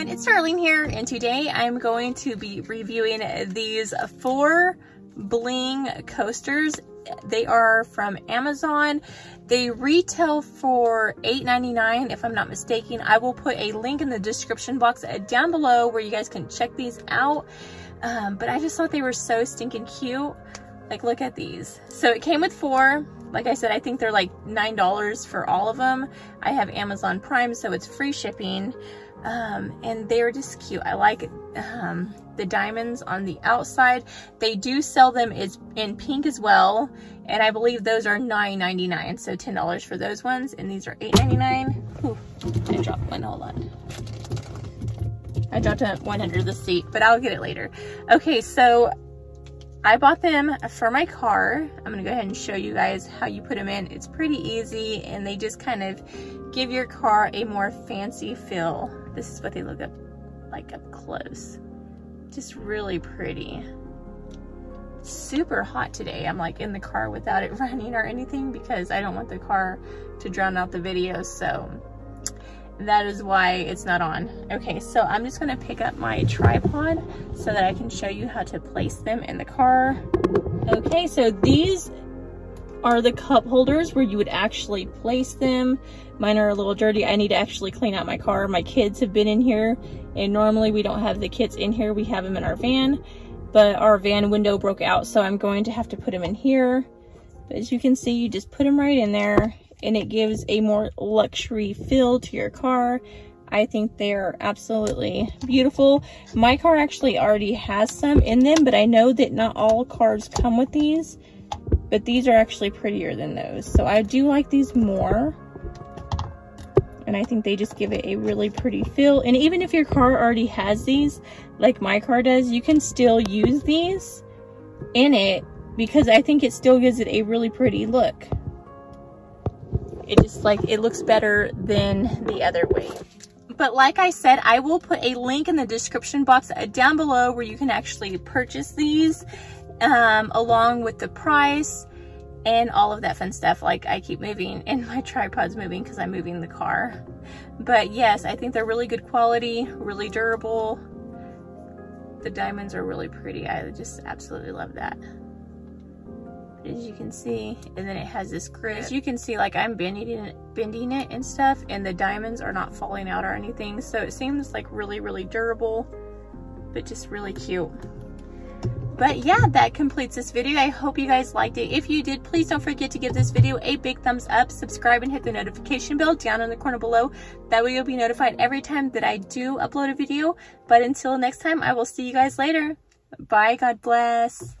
everyone, it's Darlene here and today I'm going to be reviewing these four bling coasters. They are from Amazon. They retail for $8.99 if I'm not mistaken. I will put a link in the description box down below where you guys can check these out. Um, but I just thought they were so stinking cute. Like look at these. So it came with four. Like I said, I think they're like $9 for all of them. I have Amazon Prime, so it's free shipping. Um, and they're just cute. I like um, the diamonds on the outside. They do sell them in pink as well. And I believe those are $9.99. So $10 for those ones. And these are $8.99. I dropped one, hold on. I dropped one under the seat, but I'll get it later. Okay, so I bought them for my car. I'm gonna go ahead and show you guys how you put them in. It's pretty easy and they just kind of give your car a more fancy feel. This is what they look up like up close. Just really pretty. Super hot today. I'm like in the car without it running or anything because I don't want the car to drown out the video. So that is why it's not on. Okay, so I'm just gonna pick up my tripod so that I can show you how to place them in the car. Okay, so these are the cup holders where you would actually place them. Mine are a little dirty. I need to actually clean out my car. My kids have been in here and normally we don't have the kids in here. We have them in our van, but our van window broke out. So I'm going to have to put them in here. But as you can see, you just put them right in there and it gives a more luxury feel to your car. I think they're absolutely beautiful. My car actually already has some in them, but I know that not all cars come with these, but these are actually prettier than those. So I do like these more. And I think they just give it a really pretty feel. And even if your car already has these, like my car does, you can still use these in it because I think it still gives it a really pretty look. It just like, it looks better than the other way. But like I said, I will put a link in the description box down below where you can actually purchase these um, along with the price and all of that fun stuff. Like I keep moving and my tripod's moving because I'm moving the car. But yes, I think they're really good quality, really durable. The diamonds are really pretty. I just absolutely love that as you can see and then it has this grip as you can see like i'm bending it bending it and stuff and the diamonds are not falling out or anything. So it seems like really really durable but just really cute. But yeah that completes this video. I hope you guys liked it. If you did please don't forget to give this video a big thumbs up subscribe and hit the notification bell down in the corner below. That way you'll be notified every time that i do upload a video. But until next time i will see you guys later. Bye. God bless